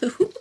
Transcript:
who?